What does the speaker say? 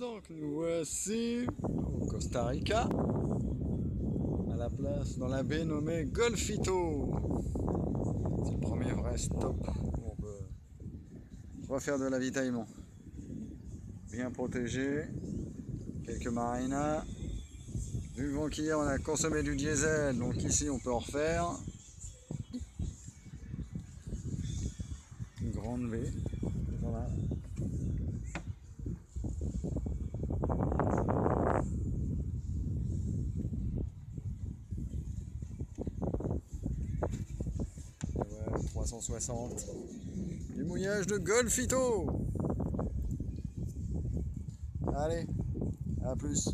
Donc nous voici au Costa Rica, à la place dans la baie nommée Golfito. C'est le premier vrai stop où on refaire de l'avitaillement. Bien protégé, quelques marinas. Vu qu'hier on a consommé du diesel, donc ici on peut en refaire. Une grande baie. Voilà. 360. Du mouillage de Golfito. Allez, à plus.